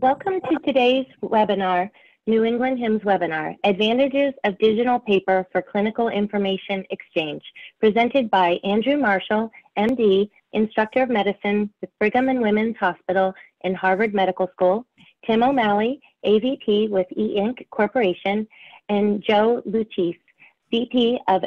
Welcome to today's webinar, New England HIMSS webinar, Advantages of Digital Paper for Clinical Information Exchange, presented by Andrew Marshall, MD, Instructor of Medicine with Brigham and Women's Hospital and Harvard Medical School, Tim O'Malley, AVP with E-Ink Corporation, and Joe Lucchese, VP of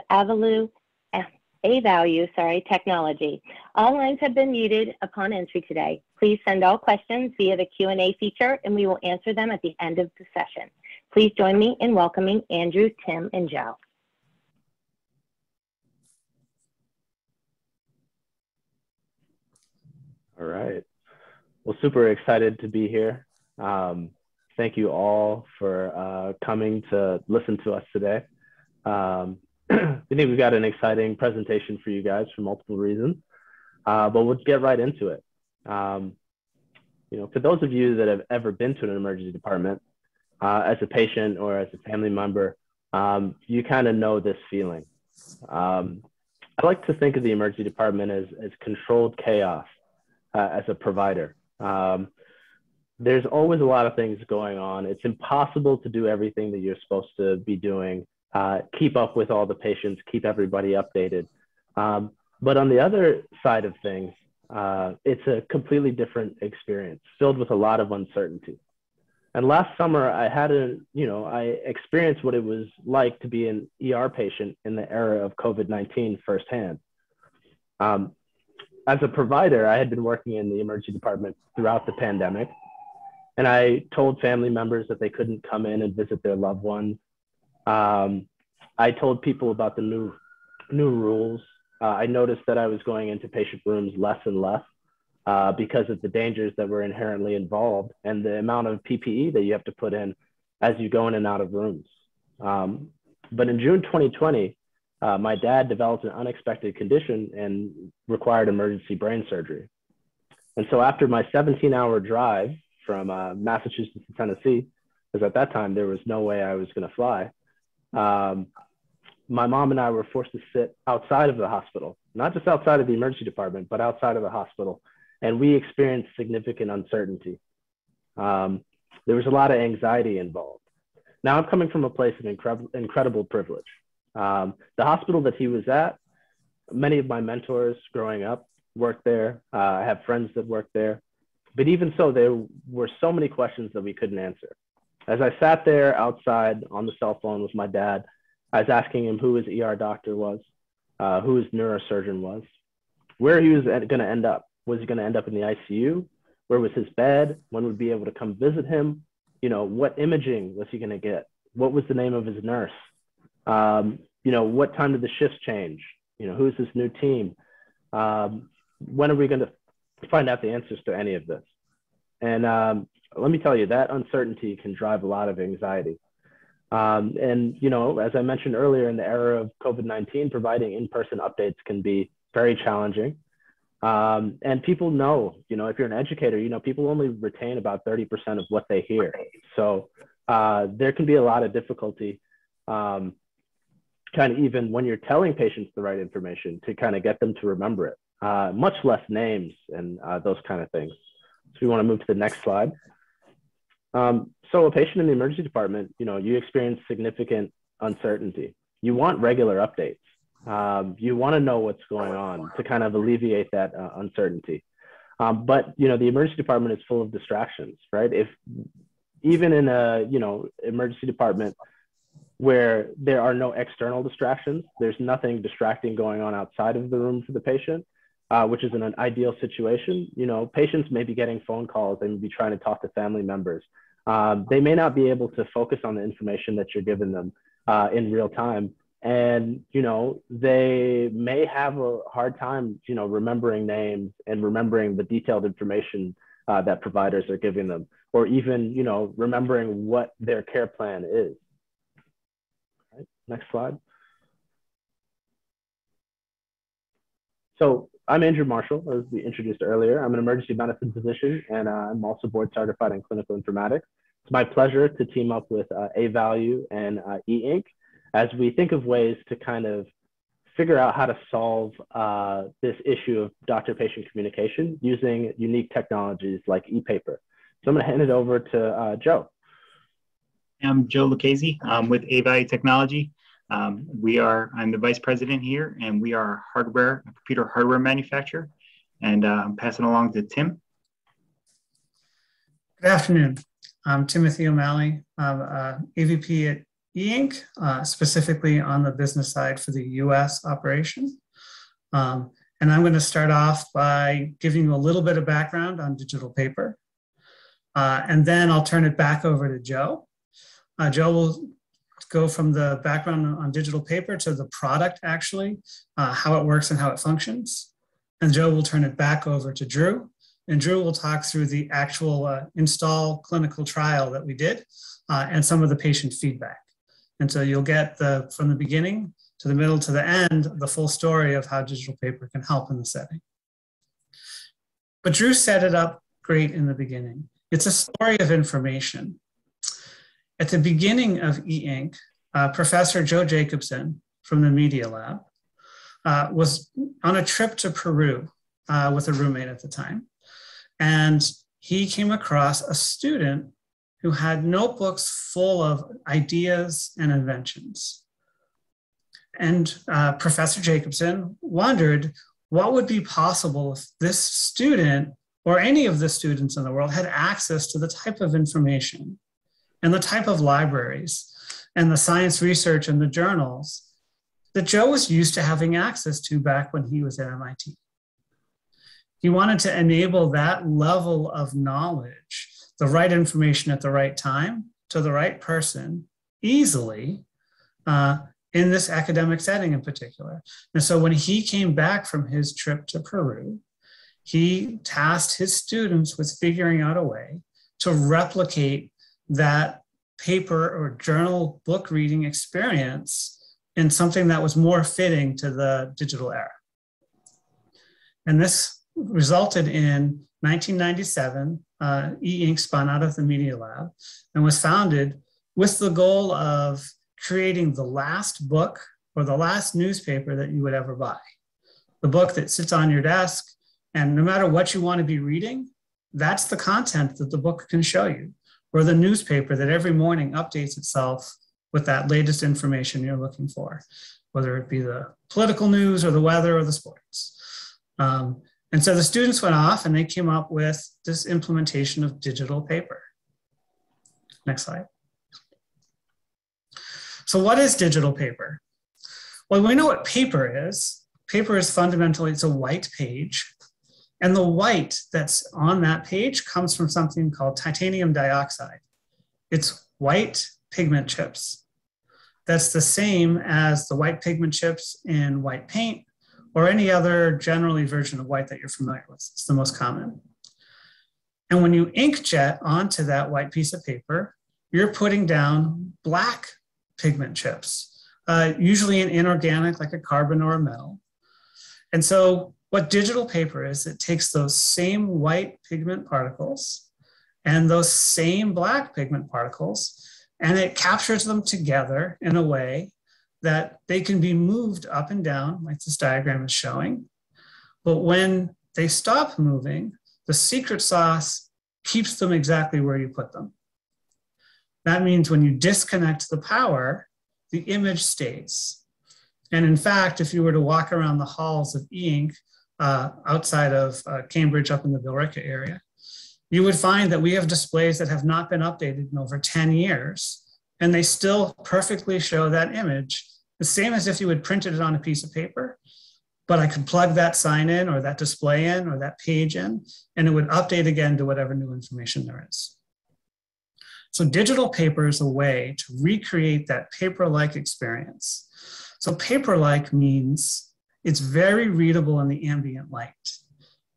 Avalue A-Value, sorry, Technology. All lines have been muted upon entry today. Please send all questions via the Q&A feature and we will answer them at the end of the session. Please join me in welcoming Andrew, Tim, and Joe. All right. Well, super excited to be here. Um, thank you all for uh, coming to listen to us today. Um, I think we've got an exciting presentation for you guys for multiple reasons, uh, but we'll get right into it. Um, you know, for those of you that have ever been to an emergency department uh, as a patient or as a family member, um, you kind of know this feeling. Um, I like to think of the emergency department as, as controlled chaos uh, as a provider. Um, there's always a lot of things going on. It's impossible to do everything that you're supposed to be doing uh, keep up with all the patients, keep everybody updated. Um, but on the other side of things, uh, it's a completely different experience filled with a lot of uncertainty. And last summer, I had a, you know, I experienced what it was like to be an ER patient in the era of COVID 19 firsthand. Um, as a provider, I had been working in the emergency department throughout the pandemic. And I told family members that they couldn't come in and visit their loved ones um, I told people about the new new rules. Uh, I noticed that I was going into patient rooms less and less uh, because of the dangers that were inherently involved and the amount of PPE that you have to put in as you go in and out of rooms. Um, but in June 2020, uh, my dad developed an unexpected condition and required emergency brain surgery. And so after my 17 hour drive from uh, Massachusetts to Tennessee, because at that time there was no way I was going to fly, um, my mom and I were forced to sit outside of the hospital, not just outside of the emergency department, but outside of the hospital. And we experienced significant uncertainty. Um, there was a lot of anxiety involved. Now I'm coming from a place of incredible, incredible privilege. Um, the hospital that he was at, many of my mentors growing up worked there. Uh, I have friends that worked there. But even so, there were so many questions that we couldn't answer. As I sat there outside on the cell phone with my dad, I was asking him who his ER doctor was, uh, who his neurosurgeon was, where he was going to end up. Was he going to end up in the ICU? Where was his bed? When would be able to come visit him? You know, what imaging was he going to get? What was the name of his nurse? Um, you know, what time did the shifts change? You know, who's this new team? Um, when are we going to find out the answers to any of this? And um, let me tell you, that uncertainty can drive a lot of anxiety. Um, and, you know, as I mentioned earlier, in the era of COVID 19, providing in person updates can be very challenging. Um, and people know, you know, if you're an educator, you know, people only retain about 30% of what they hear. So uh, there can be a lot of difficulty, um, kind of even when you're telling patients the right information to kind of get them to remember it, uh, much less names and uh, those kind of things. So we want to move to the next slide. Um, so a patient in the emergency department, you know, you experience significant uncertainty. You want regular updates. Um, you want to know what's going on to kind of alleviate that uh, uncertainty. Um, but you know, the emergency department is full of distractions, right? If even in a you know emergency department where there are no external distractions, there's nothing distracting going on outside of the room for the patient uh, which is in an ideal situation. You know, patients may be getting phone calls, they may be trying to talk to family members. Um, they may not be able to focus on the information that you're giving them uh, in real time. And, you know, they may have a hard time, you know, remembering names and remembering the detailed information uh, that providers are giving them, or even, you know, remembering what their care plan is. Right, next slide. So I'm Andrew Marshall, as we introduced earlier. I'm an emergency medicine physician, and uh, I'm also board certified in clinical informatics. It's my pleasure to team up with uh, A-Value and uh, E-Ink as we think of ways to kind of figure out how to solve uh, this issue of doctor-patient communication using unique technologies like e-paper. So I'm going to hand it over to uh, Joe. I'm Joe Lucchese. I'm with Avalue Technology. Um, we are, I'm the vice president here, and we are a hardware, a computer hardware manufacturer. And uh, I'm passing along to Tim. Good afternoon. I'm Timothy O'Malley. I'm uh, AVP at E-Ink, uh, specifically on the business side for the US operation. Um, and I'm going to start off by giving you a little bit of background on digital paper. Uh, and then I'll turn it back over to Joe. Uh, Joe will go from the background on digital paper to the product actually, uh, how it works and how it functions. And Joe will turn it back over to Drew. And Drew will talk through the actual uh, install clinical trial that we did uh, and some of the patient feedback. And so you'll get the from the beginning to the middle to the end, the full story of how digital paper can help in the setting. But Drew set it up great in the beginning. It's a story of information. At the beginning of e-ink, uh, Professor Joe Jacobson from the Media Lab uh, was on a trip to Peru uh, with a roommate at the time. And he came across a student who had notebooks full of ideas and inventions. And uh, Professor Jacobson wondered what would be possible if this student or any of the students in the world had access to the type of information and the type of libraries and the science research and the journals that Joe was used to having access to back when he was at MIT. He wanted to enable that level of knowledge, the right information at the right time to the right person easily uh, in this academic setting in particular. And so when he came back from his trip to Peru, he tasked his students with figuring out a way to replicate that paper or journal book reading experience in something that was more fitting to the digital era. And this resulted in 1997, uh, e-ink spun out of the Media Lab and was founded with the goal of creating the last book or the last newspaper that you would ever buy. The book that sits on your desk, and no matter what you want to be reading, that's the content that the book can show you or the newspaper that every morning updates itself with that latest information you're looking for, whether it be the political news or the weather or the sports. Um, and so the students went off and they came up with this implementation of digital paper. Next slide. So what is digital paper? Well, we know what paper is. Paper is fundamentally, it's a white page and the white that's on that page comes from something called titanium dioxide. It's white pigment chips. That's the same as the white pigment chips in white paint or any other generally version of white that you're familiar with. It's the most common. And when you inkjet onto that white piece of paper, you're putting down black pigment chips, uh, usually an inorganic like a carbon or a metal. And so what digital paper is, it takes those same white pigment particles and those same black pigment particles, and it captures them together in a way that they can be moved up and down, like this diagram is showing. But when they stop moving, the secret sauce keeps them exactly where you put them. That means when you disconnect the power, the image stays. And in fact, if you were to walk around the halls of e-ink, uh, outside of uh, Cambridge up in the Billerica area, you would find that we have displays that have not been updated in over 10 years, and they still perfectly show that image, the same as if you had printed it on a piece of paper, but I could plug that sign in or that display in or that page in, and it would update again to whatever new information there is. So digital paper is a way to recreate that paper-like experience. So paper-like means it's very readable in the ambient light.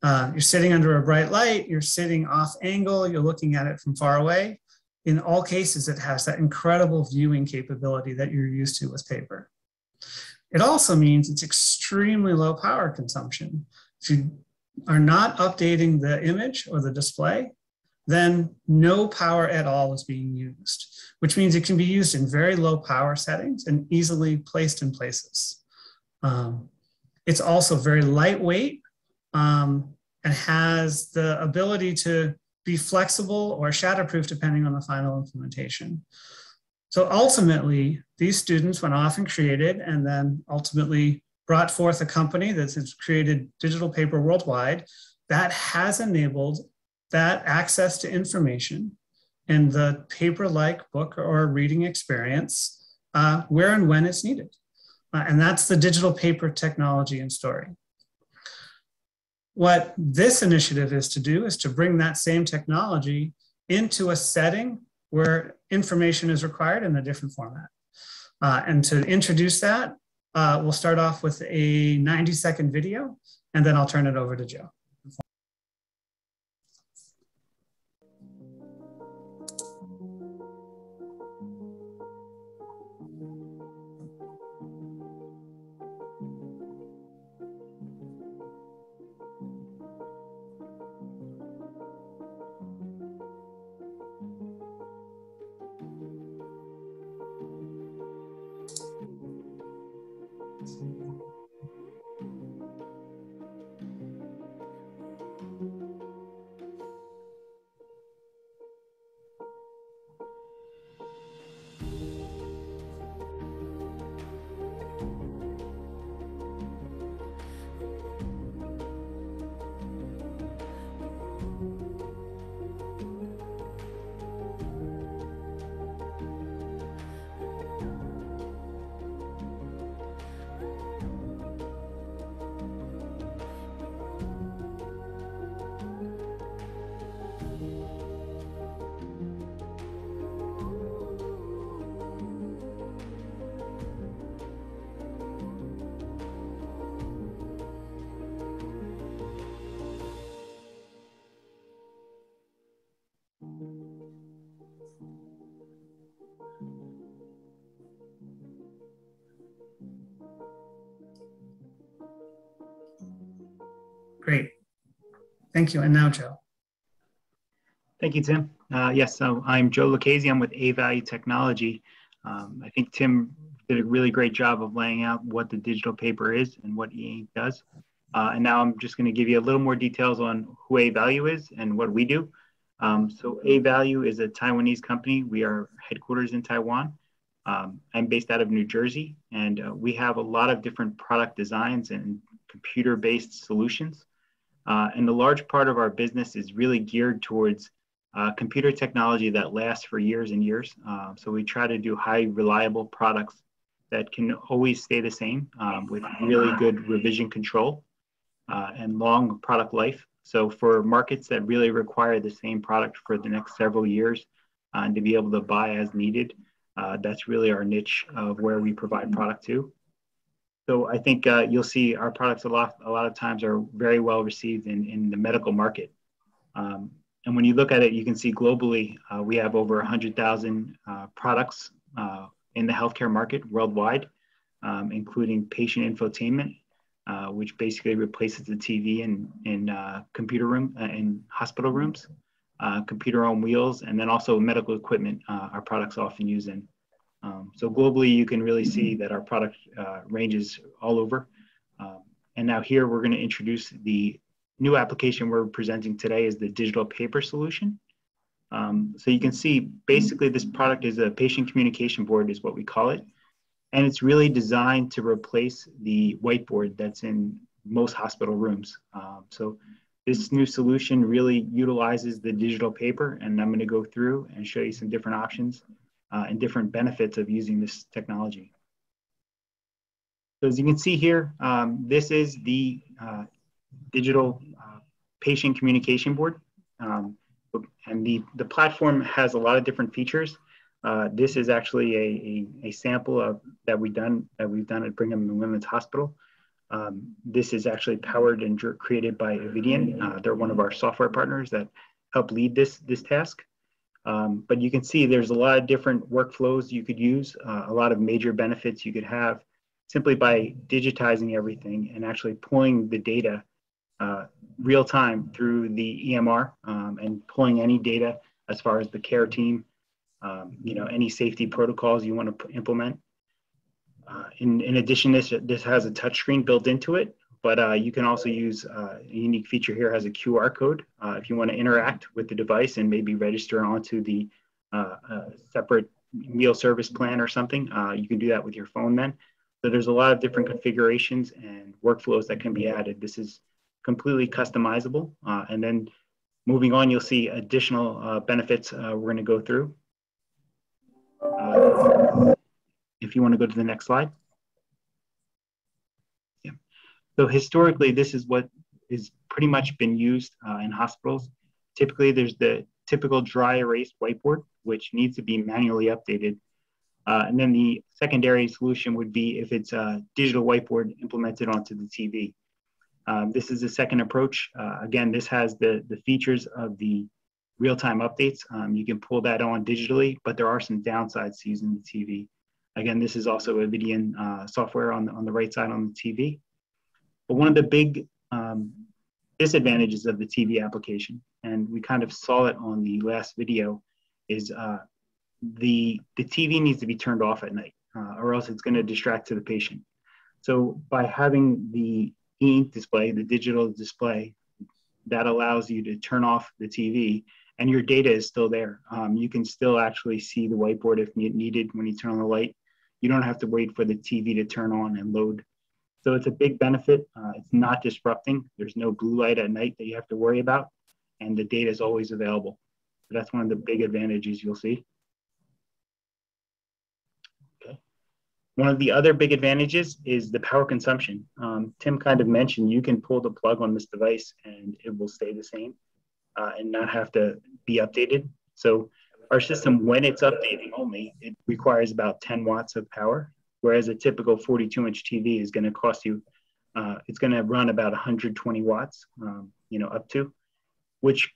Uh, you're sitting under a bright light, you're sitting off angle, you're looking at it from far away. In all cases, it has that incredible viewing capability that you're used to with paper. It also means it's extremely low power consumption. If you are not updating the image or the display, then no power at all is being used, which means it can be used in very low power settings and easily placed in places. Um, it's also very lightweight um, and has the ability to be flexible or shatterproof depending on the final implementation. So ultimately, these students went off and created and then ultimately brought forth a company that has created digital paper worldwide that has enabled that access to information in the paper-like book or reading experience uh, where and when it's needed. Uh, and that's the digital paper technology and story. What this initiative is to do is to bring that same technology into a setting where information is required in a different format. Uh, and to introduce that, uh, we'll start off with a 90 second video, and then I'll turn it over to Joe. Great. Thank you. And now, Joe. Thank you, Tim. Uh, yes, so I'm Joe Lucchese. I'm with A Value Technology. Um, I think Tim did a really great job of laying out what the digital paper is and what e-ink does. Uh, and now I'm just going to give you a little more details on who A Value is and what we do. Um, so A Value is a Taiwanese company. We are headquarters in Taiwan. Um, I'm based out of New Jersey, and uh, we have a lot of different product designs and computer-based solutions. Uh, and a large part of our business is really geared towards uh, computer technology that lasts for years and years. Uh, so we try to do high reliable products that can always stay the same um, with really good revision control uh, and long product life. So for markets that really require the same product for the next several years uh, and to be able to buy as needed, uh, that's really our niche of where we provide product to. So I think uh, you'll see our products a lot, a lot of times are very well received in, in the medical market. Um, and when you look at it, you can see globally, uh, we have over 100,000 uh, products uh, in the healthcare market worldwide, um, including patient infotainment, uh, which basically replaces the TV in, in uh, computer room, in hospital rooms, computer on wheels, and then also medical equipment our products often use in. Um, so globally, you can really see that our product uh, ranges all over. Um, and now here we're going to introduce the new application we're presenting today is the digital paper solution. Um, so you can see basically this product is a patient communication board is what we call it. And it's really designed to replace the whiteboard that's in most hospital rooms. Um, so this new solution really utilizes the digital paper and I'm going to go through and show you some different options uh, and different benefits of using this technology. So as you can see here, um, this is the uh, digital uh, patient communication board. Um, and the, the platform has a lot of different features. Uh, this is actually a, a, a, sample of that we've done that we've done at Brigham and Women's Hospital. Um, this is actually powered and created by Avidian. Uh, they're one of our software partners that help lead this this task. Um, but you can see there's a lot of different workflows you could use, uh, a lot of major benefits you could have simply by digitizing everything and actually pulling the data uh, real time through the EMR um, and pulling any data as far as the care team, um, you know, any safety protocols you want to implement. Uh, in, in addition, this, this has a touchscreen built into it but uh, you can also use uh, a unique feature here has a QR code. Uh, if you want to interact with the device and maybe register onto the uh, uh, separate meal service plan or something, uh, you can do that with your phone then. So there's a lot of different configurations and workflows that can be added. This is completely customizable. and then moving on, you'll see additional benefits we're going to go through. if you want to go to the next slide. So historically, this is what is pretty much been used uh, in hospitals. Typically, there's the typical dry erase whiteboard, which needs to be manually updated. Uh, and then the secondary solution would be if it's a digital whiteboard implemented onto the TV. Um, this is the second approach. Uh, again, this has the, the features of the real-time updates. Um, you can pull that on digitally, but there are some downsides to using the TV. Again, this is also Avidian uh, software on the, on the right side on the TV. But one of the big um, disadvantages of the TV application, and we kind of saw it on the last video, is uh, the, the TV needs to be turned off at night uh, or else it's going to distract to the patient. So by having the e-ink display, the digital display, that allows you to turn off the TV and your data is still there. Um, you can still actually see the whiteboard if needed when you turn on the light. You don't have to wait for the TV to turn on and load so it's a big benefit. Uh, it's not disrupting. There's no blue light at night that you have to worry about, and the data is always available. So that's one of the big advantages you'll see. Okay. One of the other big advantages is the power consumption. Um, Tim kind of mentioned you can pull the plug on this device and it will stay the same uh, and not have to be updated. So our system, when it's updating only, it requires about 10 watts of power whereas a typical 42 inch TV is going to cost you, uh, it's going to run about 120 watts, um, you know, up to, which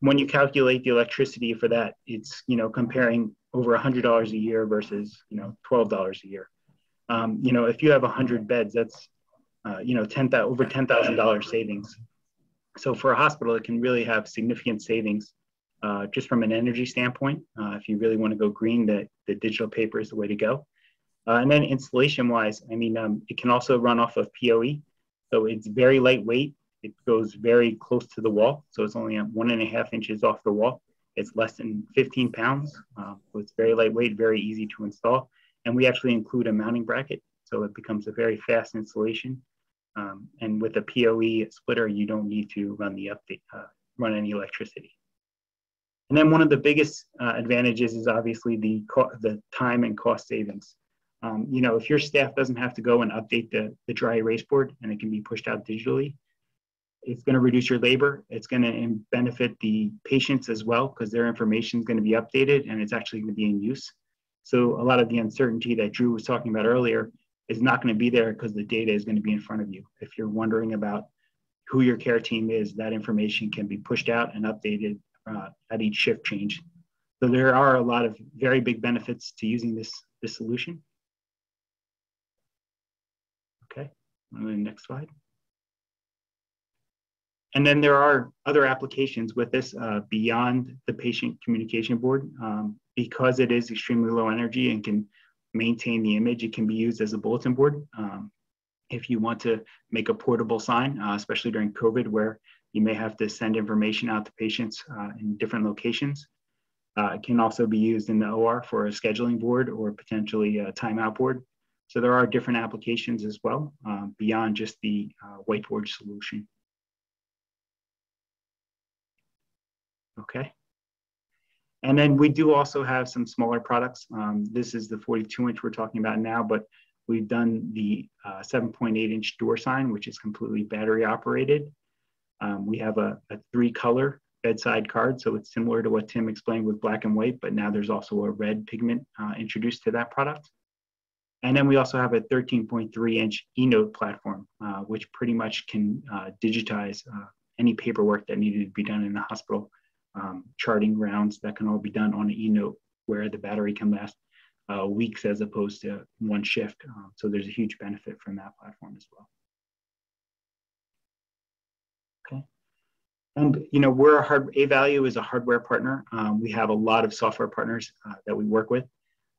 when you calculate the electricity for that, it's, you know, comparing over $100 a year versus, you know, $12 a year. Um, you know, if you have 100 beds, that's, uh, you know, 10, over $10,000 savings. So for a hospital, it can really have significant savings uh, just from an energy standpoint. Uh, if you really want to go green, the, the digital paper is the way to go. Uh, and then installation wise, I mean, um, it can also run off of PoE. So it's very lightweight. It goes very close to the wall. So it's only one and a half inches off the wall. It's less than 15 pounds. Uh, so it's very lightweight, very easy to install. And we actually include a mounting bracket. So it becomes a very fast installation. Um, and with a PoE splitter, you don't need to run the update, uh, run any electricity. And then one of the biggest uh, advantages is obviously the, the time and cost savings. Um, you know, if your staff doesn't have to go and update the, the dry erase board and it can be pushed out digitally, it's going to reduce your labor. It's going to benefit the patients as well because their information is going to be updated and it's actually going to be in use. So a lot of the uncertainty that Drew was talking about earlier is not going to be there because the data is going to be in front of you. If you're wondering about who your care team is, that information can be pushed out and updated uh, at each shift change. So there are a lot of very big benefits to using this, this solution. Next slide. And then there are other applications with this uh, beyond the patient communication board. Um, because it is extremely low energy and can maintain the image, it can be used as a bulletin board. Um, if you want to make a portable sign, uh, especially during COVID, where you may have to send information out to patients uh, in different locations. Uh, it can also be used in the OR for a scheduling board or potentially a timeout board. So there are different applications as well um, beyond just the uh, whiteboard solution. Okay. And then we do also have some smaller products. Um, this is the 42 inch we're talking about now, but we've done the uh, 7.8 inch door sign, which is completely battery operated. Um, we have a, a, three color bedside card. So it's similar to what Tim explained with black and white, but now there's also a red pigment uh, introduced to that product. And then we also have a 13.3 inch eNote platform, uh, which pretty much can uh, digitize uh, any paperwork that needed to be done in the hospital, um, charting rounds that can all be done on an eNote where the battery can last uh, weeks as opposed to one shift. Um, so there's a huge benefit from that platform as well. Okay. And you know, we're a hard, A-Value is a hardware partner. Um, we have a lot of software partners uh, that we work with.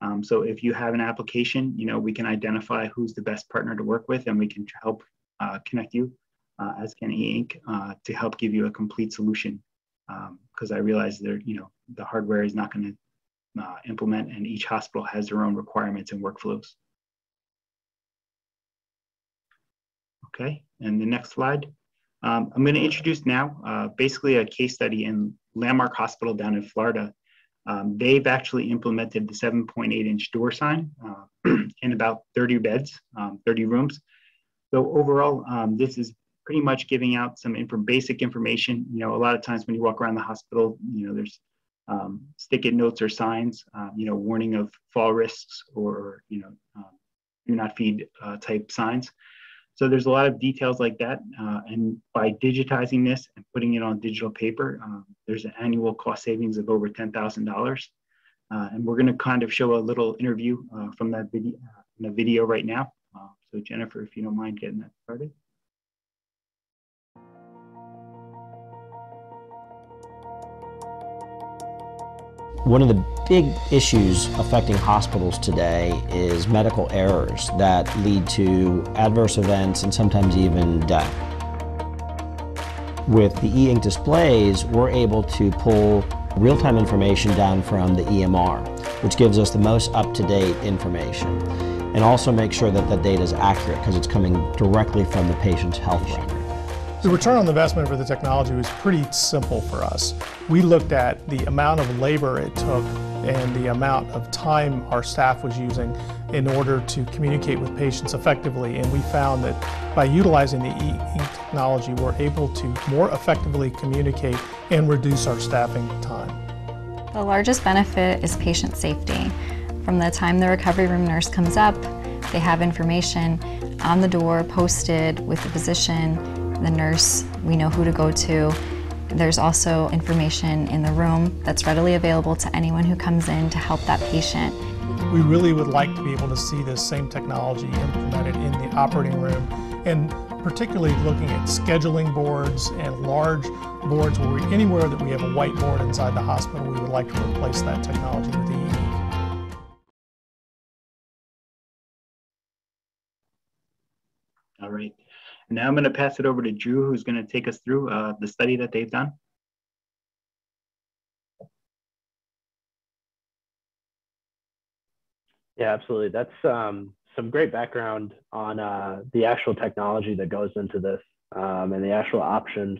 Um, so if you have an application, you know, we can identify who's the best partner to work with and we can help uh, connect you uh, as can e-ink uh, to help give you a complete solution. Because um, I realize there, you know, the hardware is not going to uh, implement, and each hospital has their own requirements and workflows. Okay, and the next slide. Um, I'm going to introduce now uh, basically a case study in Landmark Hospital down in Florida. Um, they've actually implemented the 7.8 inch door sign uh, in about 30 beds, um, 30 rooms. So overall, um, this is pretty much giving out some inf- basic information. You know, a lot of times when you walk around the hospital, you know, there's um, stick-it notes or signs, uh, you know, warning of fall risks or, you know, um, do not feed uh, type signs. So there's a lot of details like that. Uh, and by digitizing this and putting it on digital paper, um, there's an annual cost savings of over $10,000. Uh, and we're going to kind of show a little interview uh, from that video, in the video right now. Uh, so Jennifer, if you don't mind getting that started. One of the big issues affecting hospitals today is medical errors that lead to adverse events and sometimes even death. With the e-ink displays, we're able to pull real-time information down from the EMR, which gives us the most up-to-date information, and also make sure that the data is accurate because it's coming directly from the patient's health record. The return on investment for the technology was pretty simple for us. We looked at the amount of labor it took and the amount of time our staff was using in order to communicate with patients effectively and we found that by utilizing the e-ink technology we're able to more effectively communicate and reduce our staffing time. The largest benefit is patient safety. From the time the recovery room nurse comes up, they have information on the door posted with the physician the nurse, we know who to go to. There's also information in the room that's readily available to anyone who comes in to help that patient. We really would like to be able to see this same technology implemented in the operating room and particularly looking at scheduling boards and large boards where we, anywhere that we have a whiteboard inside the hospital, we would like to replace that technology with e-ink. All right. Now I'm going to pass it over to Drew, who's going to take us through uh, the study that they've done. Yeah, absolutely. That's um, some great background on uh, the actual technology that goes into this um, and the actual options.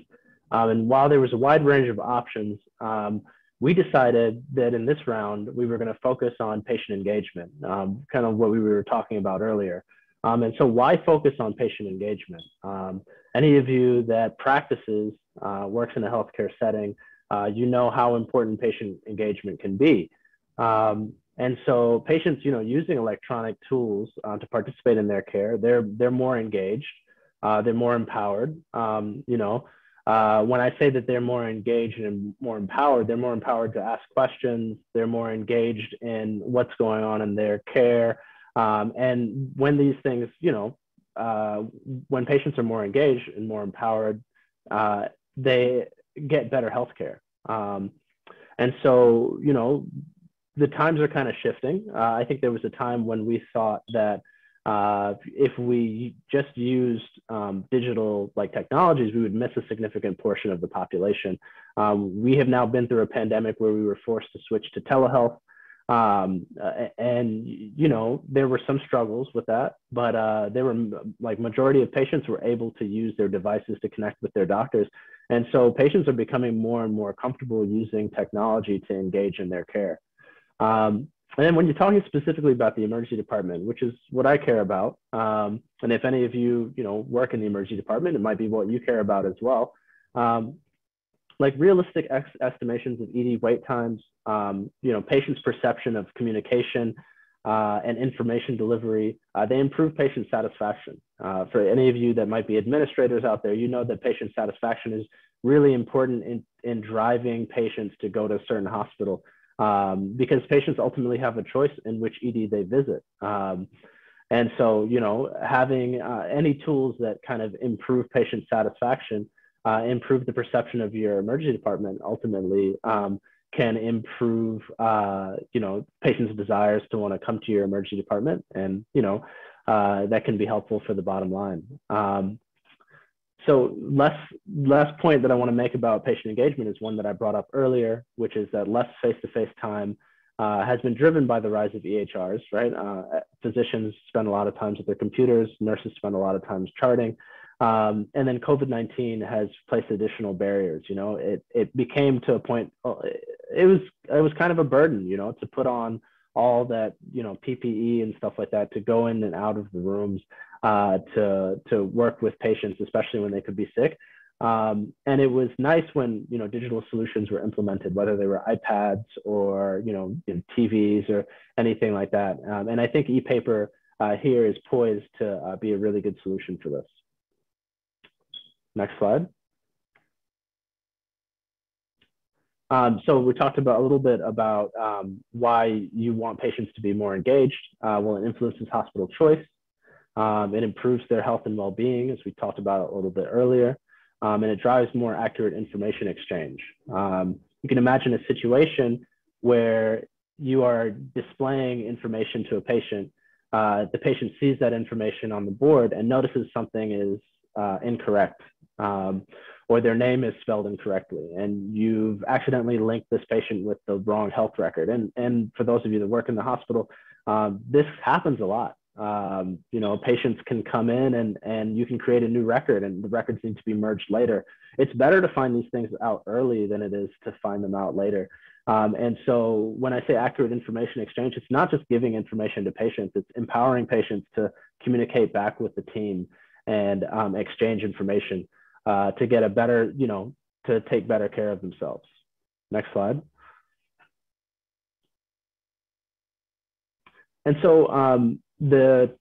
Um, and while there was a wide range of options, um, we decided that in this round, we were going to focus on patient engagement, um, kind of what we were talking about earlier. Um, and so why focus on patient engagement? Um, any of you that practices, uh, works in a healthcare setting, uh, you know how important patient engagement can be. Um, and so patients, you know, using electronic tools uh, to participate in their care, they're, they're more engaged, uh, they're more empowered. Um, you know, uh, when I say that they're more engaged and more empowered, they're more empowered to ask questions, they're more engaged in what's going on in their care, um, and when these things, you know, uh, when patients are more engaged and more empowered, uh, they get better health care. Um, and so, you know, the times are kind of shifting. Uh, I think there was a time when we thought that uh, if we just used um, digital like technologies, we would miss a significant portion of the population. Um, we have now been through a pandemic where we were forced to switch to telehealth. Um, and you know there were some struggles with that, but uh, there were like majority of patients were able to use their devices to connect with their doctors, and so patients are becoming more and more comfortable using technology to engage in their care. Um, and then when you're talking specifically about the emergency department, which is what I care about, um, and if any of you you know work in the emergency department, it might be what you care about as well. Um, like realistic estimations of ED wait times, um, you know, patients' perception of communication uh, and information delivery, uh, they improve patient satisfaction. Uh, for any of you that might be administrators out there, you know that patient satisfaction is really important in, in driving patients to go to a certain hospital um, because patients ultimately have a choice in which ED they visit. Um, and so, you know, having uh, any tools that kind of improve patient satisfaction uh, improve the perception of your emergency department ultimately um, can improve uh, you know patients desires to want to come to your emergency department and you know uh, that can be helpful for the bottom line um, so less last point that I want to make about patient engagement is one that I brought up earlier, which is that less face-to-face time uh, has been driven by the rise of EHRs, right? Uh, physicians spend a lot of times at their computers, nurses spend a lot of times charting. Um, and then COVID-19 has placed additional barriers, you know, it, it became to a point, uh, it was, it was kind of a burden, you know, to put on all that, you know, PPE and stuff like that to go in and out of the rooms, uh, to, to work with patients, especially when they could be sick. Um, and it was nice when you know digital solutions were implemented, whether they were iPads or you know, you know TVs or anything like that. Um, and I think ePaper uh, here is poised to uh, be a really good solution for this. Next slide. Um, so we talked about a little bit about um, why you want patients to be more engaged. Uh, well, it influences hospital choice. Um, it improves their health and well-being, as we talked about a little bit earlier um, and it drives more accurate information exchange. Um, you can imagine a situation where you are displaying information to a patient. Uh, the patient sees that information on the board and notices something is uh, incorrect um, or their name is spelled incorrectly and you've accidentally linked this patient with the wrong health record. And, and for those of you that work in the hospital, um, this happens a lot um, you know, patients can come in and, and you can create a new record and the records need to be merged later. It's better to find these things out early than it is to find them out later. Um, and so when I say accurate information exchange, it's not just giving information to patients, it's empowering patients to communicate back with the team and um, exchange information uh, to get a better, you know, to take better care of themselves. Next slide. And so um, the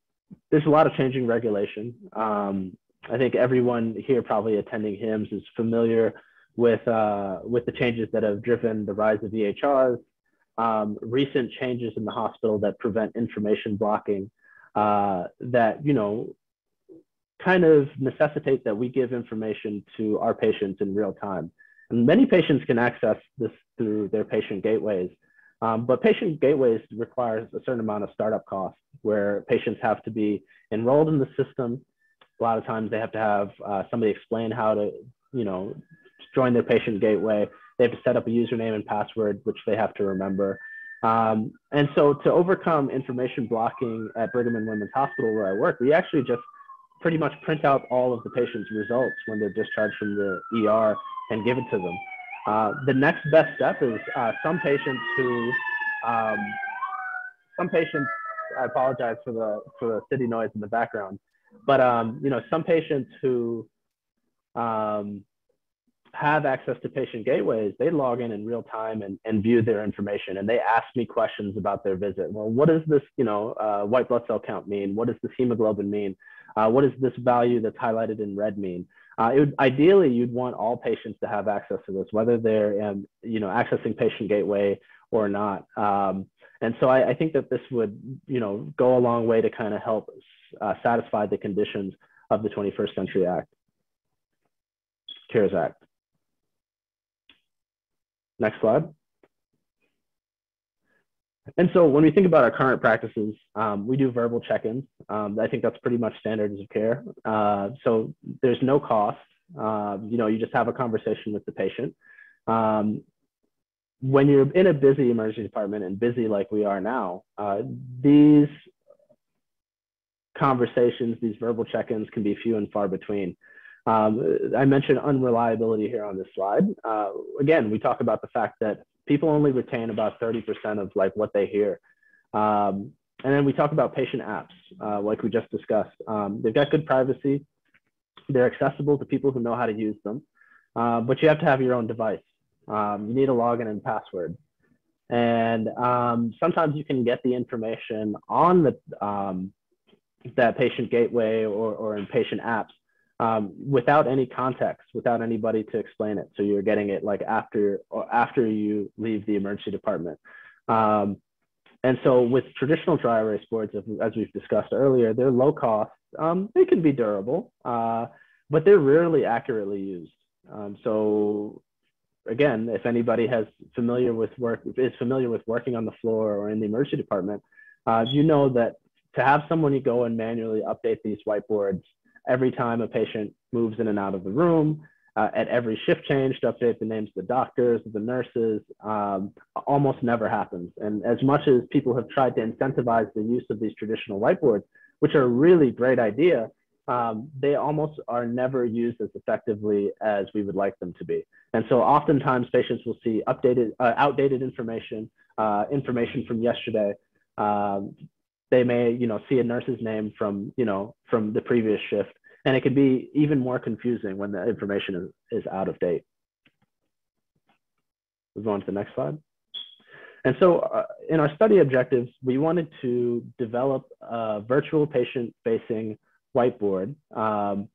there's a lot of changing regulation. Um, I think everyone here probably attending HIMSS is familiar with uh, with the changes that have driven the rise of EHRs, um, recent changes in the hospital that prevent information blocking, uh, that you know kind of necessitate that we give information to our patients in real time. And many patients can access this through their patient gateways. Um, but patient gateways requires a certain amount of startup costs where patients have to be enrolled in the system. A lot of times they have to have uh, somebody explain how to, you know, join their patient gateway. They have to set up a username and password, which they have to remember. Um, and so to overcome information blocking at Brigham and Women's Hospital where I work, we actually just pretty much print out all of the patient's results when they're discharged from the ER and give it to them. Uh, the next best step is uh, some patients who, um, some patients, I apologize for the, for the city noise in the background, but um, you know, some patients who um, have access to patient gateways, they log in in real time and, and view their information and they ask me questions about their visit. Well, what does this, you know, uh, white blood cell count mean? What does this hemoglobin mean? Uh, what does this value that's highlighted in red mean? Uh, would, ideally, you'd want all patients to have access to this, whether they're um, you know accessing patient gateway or not. Um, and so I, I, think that this would you know go a long way to kind of help uh, satisfy the conditions of the 21st Century Act, Cures Act. Next slide. And so when we think about our current practices, um, we do verbal check-ins. Um, I think that's pretty much standards of care. Uh, so there's no cost. Uh, you know, you just have a conversation with the patient. Um, when you're in a busy emergency department and busy like we are now, uh, these conversations, these verbal check-ins can be few and far between. Um, I mentioned unreliability here on this slide. Uh, again, we talk about the fact that people only retain about 30% of like what they hear. Um, and then we talk about patient apps, uh, like we just discussed. Um, they've got good privacy. They're accessible to people who know how to use them, uh, but you have to have your own device. Um, you need a login and password. And um, sometimes you can get the information on the um, that patient gateway or, or in patient apps um, without any context, without anybody to explain it. So you're getting it like after after you leave the emergency department. Um, and so with traditional dry erase boards, as we've discussed earlier, they're low cost. Um, they can be durable, uh, but they're rarely accurately used. Um, so again, if anybody has familiar with work is familiar with working on the floor or in the emergency department, uh, you know that to have someone you go and manually update these whiteboards every time a patient moves in and out of the room, uh, at every shift change to update the names of the doctors, the nurses, um, almost never happens. And as much as people have tried to incentivize the use of these traditional whiteboards, which are a really great idea, um, they almost are never used as effectively as we would like them to be. And so oftentimes patients will see updated, uh, outdated information, uh, information from yesterday. Um, they may, you know, see a nurse's name from, you know, from the previous shift and it can be even more confusing when the information is, is out of date. Move on to the next slide. And so uh, in our study objectives, we wanted to develop a virtual patient facing whiteboard um,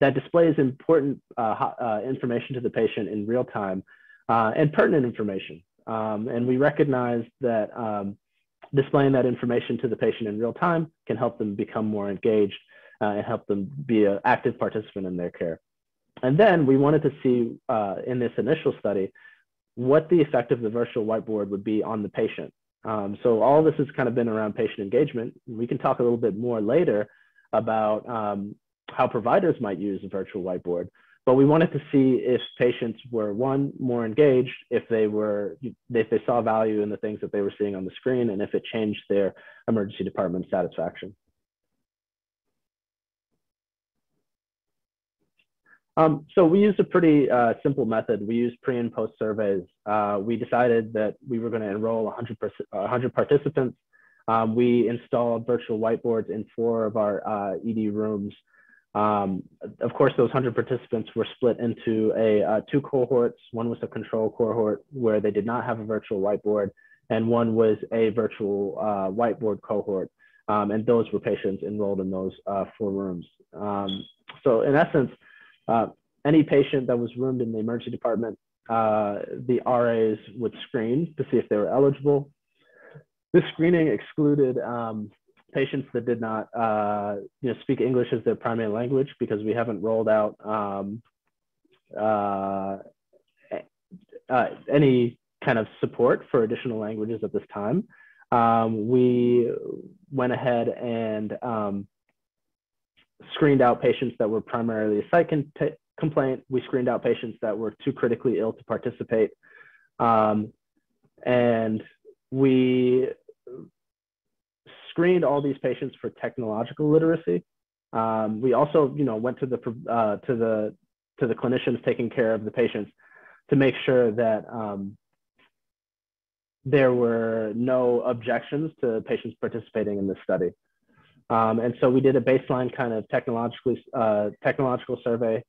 that displays important uh, uh, information to the patient in real time uh, and pertinent information. Um, and we recognize that um, displaying that information to the patient in real time can help them become more engaged uh, and help them be an active participant in their care. And then we wanted to see uh, in this initial study what the effect of the virtual whiteboard would be on the patient. Um, so all this has kind of been around patient engagement. We can talk a little bit more later about um, how providers might use a virtual whiteboard. But we wanted to see if patients were one more engaged, if they were, if they saw value in the things that they were seeing on the screen, and if it changed their emergency department satisfaction. Um, so we used a pretty uh, simple method. We used pre and post surveys. Uh, we decided that we were going to enroll 100, 100 participants. Um, we installed virtual whiteboards in four of our uh, ED rooms. Um, of course, those 100 participants were split into a uh, two cohorts. One was a control cohort where they did not have a virtual whiteboard, and one was a virtual uh, whiteboard cohort. Um, and those were patients enrolled in those uh, four rooms. Um, so in essence, uh, any patient that was roomed in the emergency department, uh, the RAs would screen to see if they were eligible. This screening excluded um, patients that did not uh, you know, speak English as their primary language because we haven't rolled out um, uh, uh, any kind of support for additional languages at this time. Um, we went ahead and um, screened out patients that were primarily a psych complaint. We screened out patients that were too critically ill to participate. Um, and we screened all these patients for technological literacy. Um, we also, you know, went to the uh, to the to the clinicians taking care of the patients to make sure that um, there were no objections to patients participating in this study. Um, and so we did a baseline kind of technologically, uh, technological survey,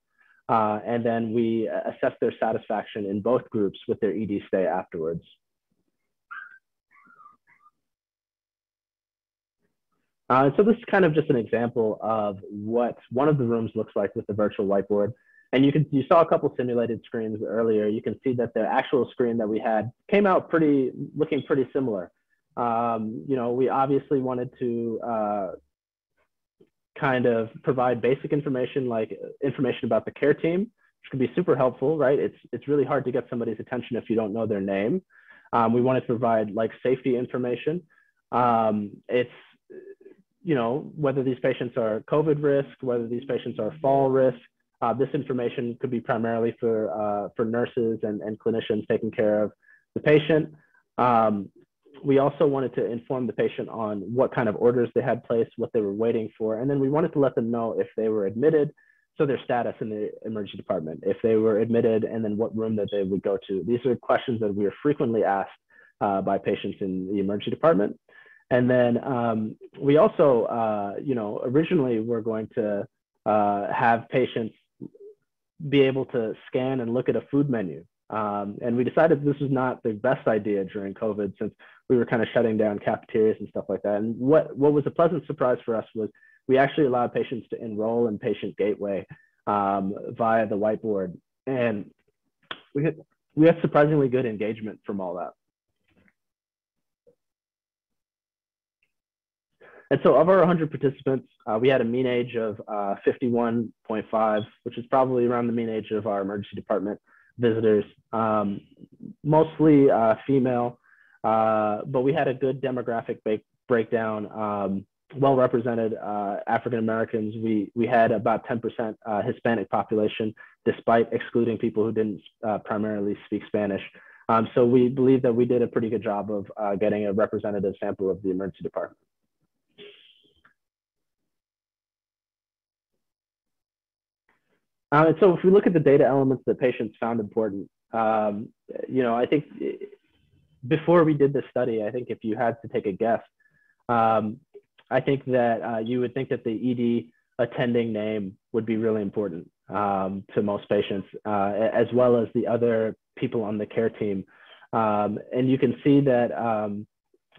uh, and then we assessed their satisfaction in both groups with their ED stay afterwards. Uh, so this is kind of just an example of what one of the rooms looks like with the virtual whiteboard. And you can you saw a couple simulated screens earlier. You can see that the actual screen that we had came out pretty looking pretty similar. Um, you know, we obviously wanted to uh, kind of provide basic information like information about the care team, which can be super helpful, right? It's, it's really hard to get somebody's attention if you don't know their name. Um, we wanted to provide like safety information. Um, it's, you know, whether these patients are COVID risk, whether these patients are fall risk, uh, this information could be primarily for, uh, for nurses and, and clinicians taking care of the patient. Um, we also wanted to inform the patient on what kind of orders they had placed, what they were waiting for, and then we wanted to let them know if they were admitted, so their status in the emergency department, if they were admitted, and then what room that they would go to. These are questions that we are frequently asked uh, by patients in the emergency department. And then um, we also, uh, you know, originally we're going to uh, have patients be able to scan and look at a food menu. Um, and we decided this was not the best idea during COVID since we were kind of shutting down cafeterias and stuff like that. And what, what was a pleasant surprise for us was we actually allowed patients to enroll in Patient Gateway um, via the whiteboard. And we had, we had surprisingly good engagement from all that. And so of our 100 participants, uh, we had a mean age of uh, 51.5, which is probably around the mean age of our emergency department visitors, um, mostly uh, female, uh, but we had a good demographic break breakdown. Um, well represented uh, African Americans. We we had about 10% uh, Hispanic population, despite excluding people who didn't primarily speak Spanish. Um, so we believe that we did a pretty good job of getting a representative sample of the emergency department. Uh, and so if we look at the data elements that patients found important, um, you know, I think before we did this study, I think if you had to take a guess, um, I think that uh, you would think that the ED attending name would be really important um, to most patients, uh, as well as the other people on the care team. Um, and you can see that, um,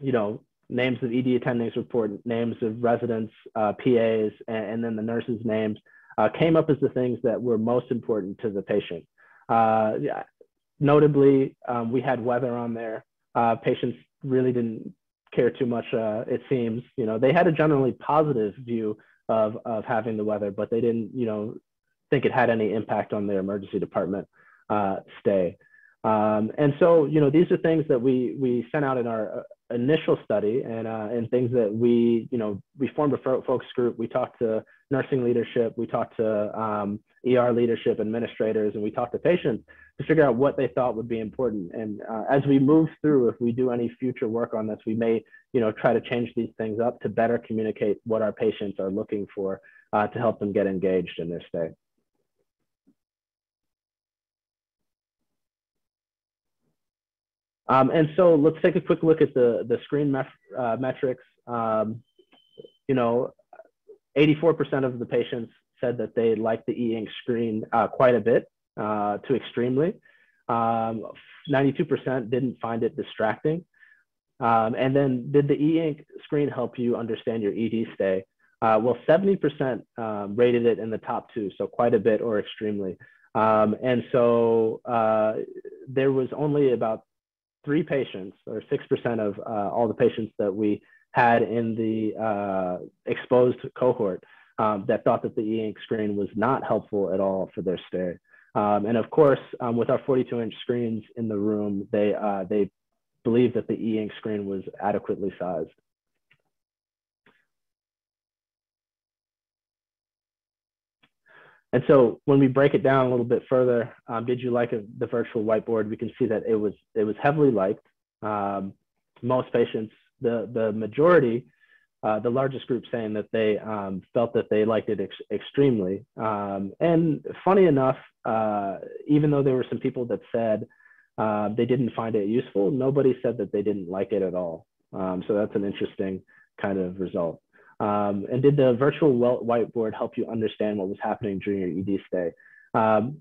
you know, names of ED attendings report, names of residents, uh, PAs, and, and, then the nurses' names uh, came up as the things that were most important to the patient. Uh, notably, um, we had weather on there. Uh, patients really didn't care too much, uh, it seems. You know, they had a generally positive view of, of having the weather, but they didn't, you know, think it had any impact on their emergency department uh, stay. Um, and so, you know, these are things that we, we sent out in our initial study and, uh, and things that we, you know, we formed a focus group. We talked to nursing leadership, we talked to um, ER leadership, administrators, and we talked to patients to figure out what they thought would be important. And uh, as we move through, if we do any future work on this, we may, you know, try to change these things up to better communicate what our patients are looking for uh, to help them get engaged in their stay. Um, and so let's take a quick look at the, the screen uh, metrics. Um, you know, 84% of the patients said that they liked the e-ink screen uh, quite a bit uh, to extremely. 92% um, didn't find it distracting. Um, and then did the e-ink screen help you understand your ED stay? Uh, well, 70% um, rated it in the top two, so quite a bit or extremely. And so uh, there was only about three patients, or 6% of uh, all the patients that we had in the uh, exposed cohort um, that thought that the e-ink screen was not helpful at all for their stay. Um, and of course, um, with our 42 inch screens in the room, they, uh, they believed that the e-ink screen was adequately sized. And so when we break it down a little bit further, um, did you like a, the virtual whiteboard? We can see that it was, it was heavily liked. Um, most patients, the, the majority uh, the largest group saying that they um, felt that they liked it ex extremely. Um, and funny enough, uh, even though there were some people that said uh, they didn't find it useful, nobody said that they didn't like it at all. Um, so that's an interesting kind of result. Um, and did the virtual whiteboard help you understand what was happening during your ED stay? Um,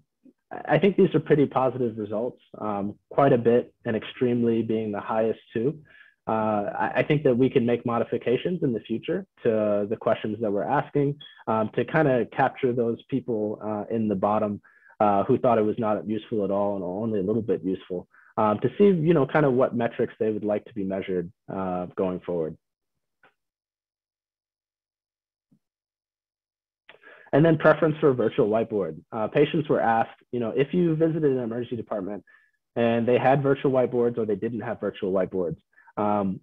I think these are pretty positive results, um, quite a bit and extremely being the highest two uh, I, I, think that we can make modifications in the future to the questions that we're asking um, to kind of capture those people uh, in the bottom uh, who thought it was not useful at all and only a little bit useful um, to see, you know, kind of what metrics they would like to be measured uh, going forward. And then preference for virtual whiteboard. Uh, patients were asked, you know, if you visited an emergency department and they had virtual whiteboards or they didn't have virtual whiteboards, um,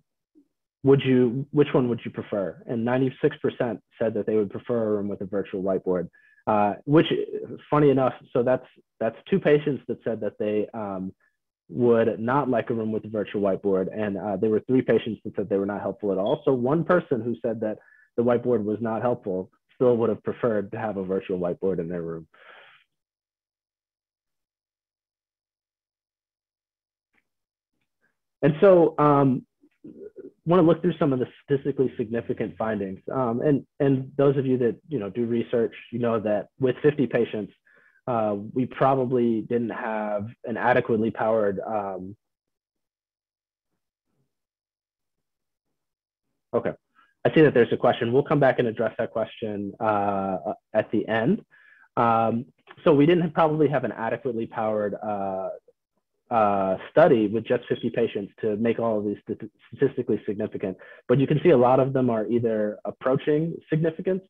would you, which one would you prefer? And 96% said that they would prefer a room with a virtual whiteboard, uh, which funny enough, so that's, that's two patients that said that they um, would not like a room with a virtual whiteboard. And uh, there were three patients that said they were not helpful at all. So one person who said that the whiteboard was not helpful still would have preferred to have a virtual whiteboard in their room. And so um, want to look through some of the statistically significant findings. Um, and, and those of you that you know do research, you know that with 50 patients, uh, we probably didn't have an adequately powered um, Okay, I see that there's a question. We'll come back and address that question uh, at the end. Um, so we didn't probably have an adequately powered uh, uh, study with just 50 patients to make all of these statistically significant. But you can see a lot of them are either approaching significance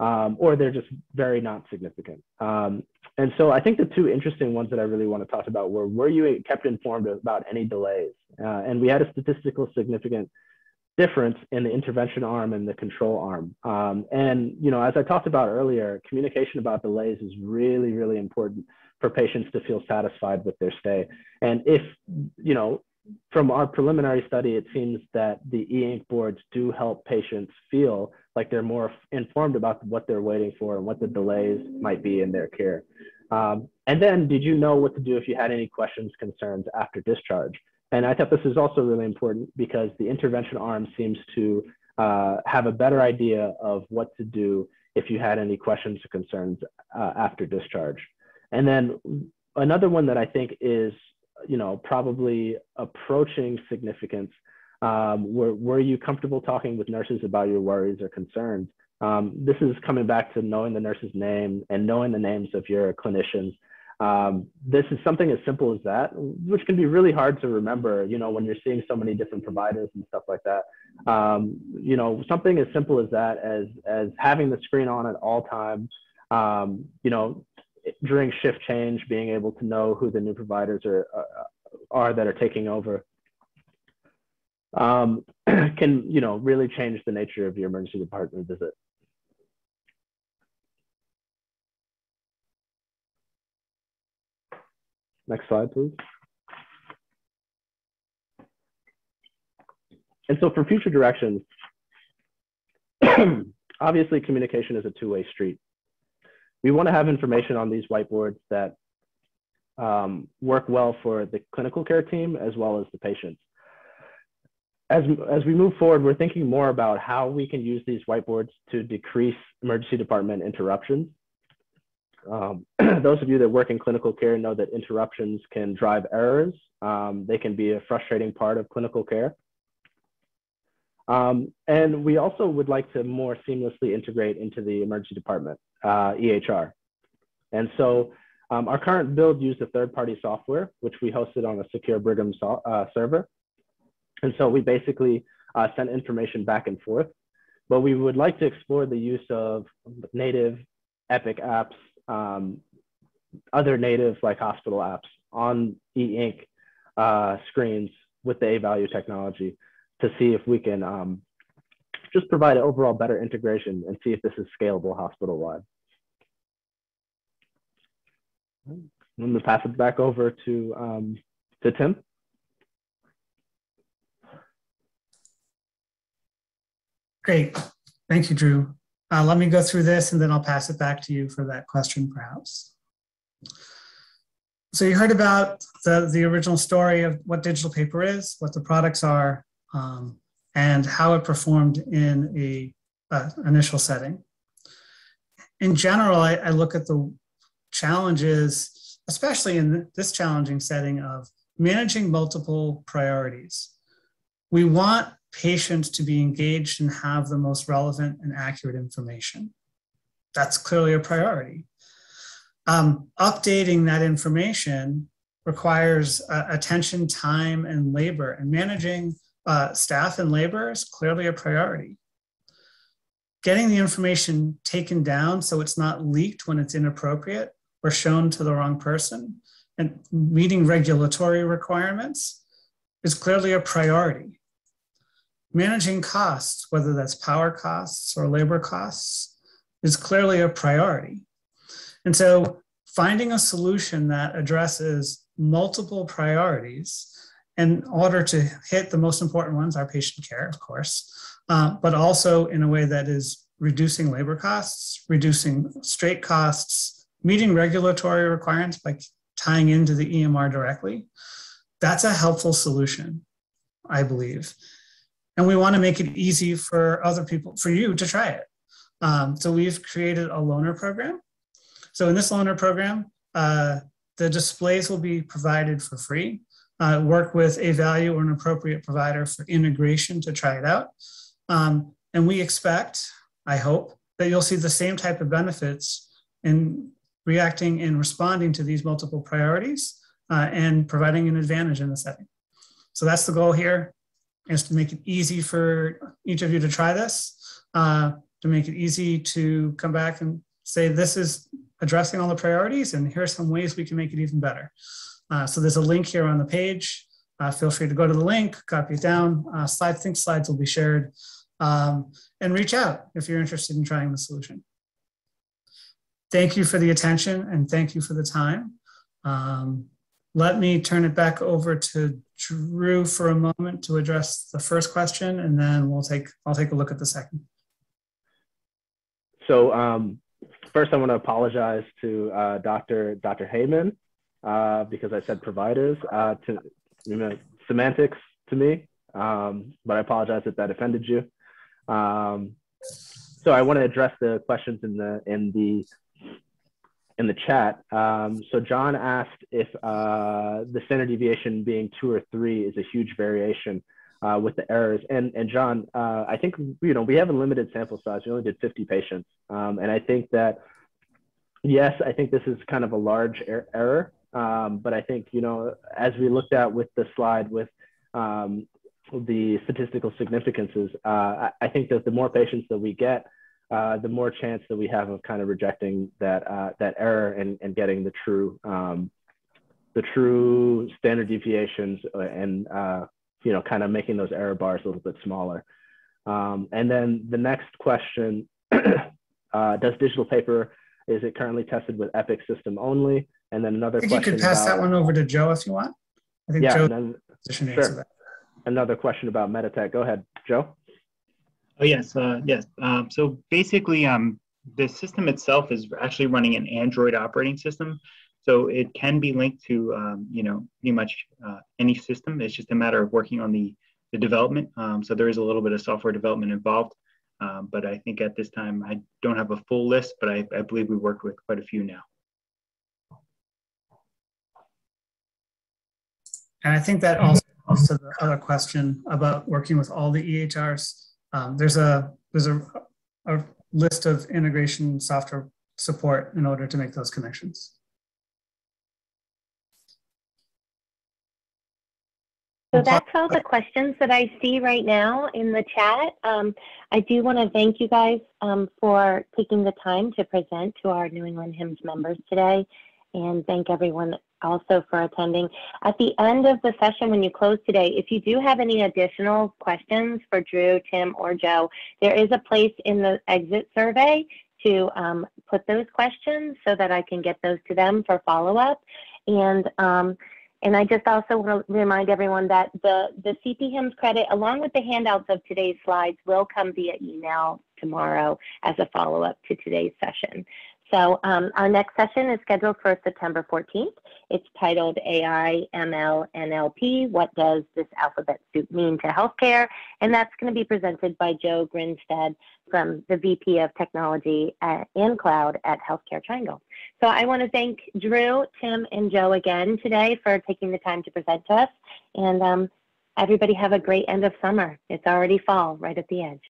um, or they're just very not significant. Um, and so I think the two interesting ones that I really want to talk about were, were you kept informed about any delays? Uh, and we had a statistical significant difference in the intervention arm and the control arm. Um, and, you know, as I talked about earlier, communication about delays is really, really important for patients to feel satisfied with their stay. And if, you know, from our preliminary study, it seems that the e-ink boards do help patients feel like they're more informed about what they're waiting for and what the delays might be in their care. Um, and then did you know what to do if you had any questions, concerns after discharge? And I thought this is also really important because the intervention arm seems to uh, have a better idea of what to do if you had any questions or concerns uh, after discharge. And then another one that I think is, you know, probably approaching significance. Um, were, were you comfortable talking with nurses about your worries or concerns? Um, this is coming back to knowing the nurse's name and knowing the names of your clinicians um, this is something as simple as that, which can be really hard to remember, you know, when you're seeing so many different providers and stuff like that. Um, you know, something as simple as that, as, as having the screen on at all times, um, you know, during shift change, being able to know who the new providers are, uh, are that are taking over um, can, you know, really change the nature of your emergency department visit. Next slide, please. And so for future directions, obviously communication is a two-way street. We want to have information on these whiteboards that um, work well for the clinical care team as well as the patients. As, as we move forward, we're thinking more about how we can use these whiteboards to decrease emergency department interruptions um, those of you that work in clinical care know that interruptions can drive errors. Um, they can be a frustrating part of clinical care. Um, and we also would like to more seamlessly integrate into the emergency department, uh, EHR. And so um, our current build used a third-party software, which we hosted on a secure Brigham so uh, server. And so we basically uh, sent information back and forth. But we would like to explore the use of native Epic apps um, other native like hospital apps on e-ink uh, screens with the Avalue technology to see if we can um, just provide an overall better integration and see if this is scalable hospital-wide. I'm going to pass it back over to, um, to Tim. Great. Thank you, Drew. Uh, let me go through this and then I'll pass it back to you for that question perhaps. So you heard about the, the original story of what digital paper is, what the products are, um, and how it performed in a uh, initial setting. In general, I, I look at the challenges, especially in this challenging setting of managing multiple priorities. We want patients to be engaged and have the most relevant and accurate information. That's clearly a priority. Um, updating that information requires uh, attention, time, and labor, and managing uh, staff and labor is clearly a priority. Getting the information taken down so it's not leaked when it's inappropriate or shown to the wrong person, and meeting regulatory requirements is clearly a priority. Managing costs, whether that's power costs or labor costs, is clearly a priority. And so finding a solution that addresses multiple priorities in order to hit the most important ones, our patient care, of course, uh, but also in a way that is reducing labor costs, reducing straight costs, meeting regulatory requirements by tying into the EMR directly. That's a helpful solution, I believe and we want to make it easy for other people, for you to try it. Um, so we've created a loaner program. So in this loaner program, uh, the displays will be provided for free. Uh, work with Avalue or an appropriate provider for integration to try it out. Um, and we expect, I hope, that you'll see the same type of benefits in reacting and responding to these multiple priorities uh, and providing an advantage in the setting. So that's the goal here is to make it easy for each of you to try this, uh, to make it easy to come back and say, this is addressing all the priorities and here are some ways we can make it even better. Uh, so there's a link here on the page uh, feel free to go to the link, copy it down. Uh, slides, think slides will be shared um, and reach out if you're interested in trying the solution. Thank you for the attention and thank you for the time. Um, let me turn it back over to Drew for a moment to address the first question, and then we'll take I'll take a look at the second. So um, first, I want to apologize to uh, Dr. Dr. Heyman uh, because I said providers uh, to you know, semantics to me, um, but I apologize if that offended you. Um, so I want to address the questions in the in the in the chat. Um, so John asked if uh, the standard deviation being two or three is a huge variation uh, with the errors. And, and John, uh, I think, you know, we have a limited sample size. We only did 50 patients. Um, and I think that, yes, I think this is kind of a large er error. Um, but I think, you know, as we looked at with the slide with um, the statistical significances, uh, I, I think that the more patients that we get, uh, the more chance that we have of kind of rejecting that uh, that error and, and getting the true um, the true standard deviations uh, and uh, you know kind of making those error bars a little bit smaller. Um, and then the next question: uh, Does digital paper is it currently tested with Epic system only? And then another I think question. you could pass about, that one over to Joe if you want. I think yeah, Joe then, sure. Another question about Meditech. Go ahead, Joe. Oh yes, uh, yes. Um, so basically, um, the system itself is actually running an Android operating system, so it can be linked to um, you know pretty much uh, any system. It's just a matter of working on the the development. Um, so there is a little bit of software development involved, um, but I think at this time I don't have a full list, but I, I believe we worked with quite a few now. And I think that also to the other question about working with all the EHRs. Um, there's a there's a, a list of integration software support in order to make those connections. So that's all the questions that I see right now in the chat. Um, I do want to thank you guys um, for taking the time to present to our New England HIMSS members today and thank everyone also for attending. At the end of the session, when you close today, if you do have any additional questions for Drew, Tim, or Joe, there is a place in the exit survey to um, put those questions so that I can get those to them for follow-up. And um, and I just also want to remind everyone that the, the CP credit, along with the handouts of today's slides, will come via email tomorrow as a follow-up to today's session. So um, our next session is scheduled for September 14th. It's titled AI, ML, NLP, What Does This Alphabet Soup Mean to Healthcare? And that's going to be presented by Joe Grinstead from the VP of Technology at, and Cloud at Healthcare Triangle. So I want to thank Drew, Tim, and Joe again today for taking the time to present to us. And um, everybody have a great end of summer. It's already fall right at the edge.